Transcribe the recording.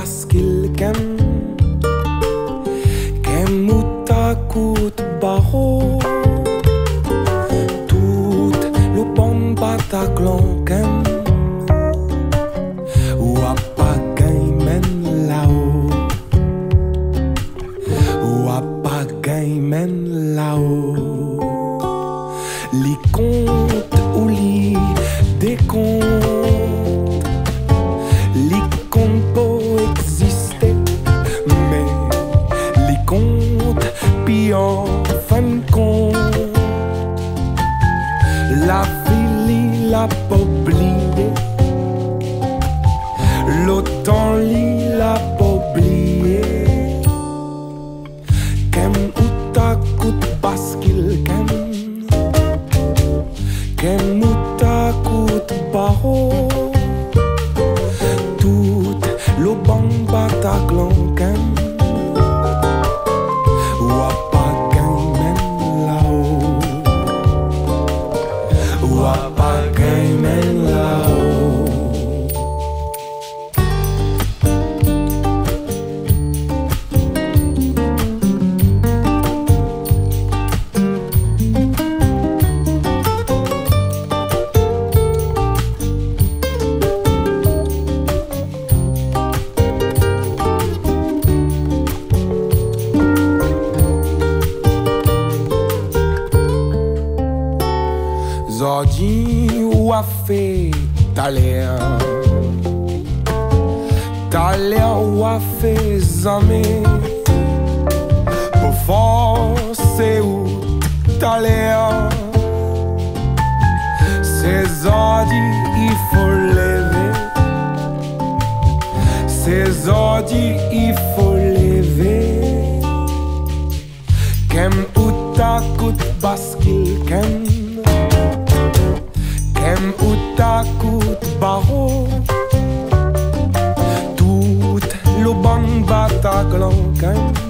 parce qu'il kem Kemuta kut baro Tout le bon bataclan kem Ou a pas men là-haut. Ou a pas men là-haut. Li compte ou li décompte en fin de compte, la ville, la oublié, l'autant episódio a fe talher Talher a fez amém Por você o talher zodi e for leve. Cesode e for leve. Kem utakut baskil kem Kem ou ta kout baro Tout lo bang bataglan kem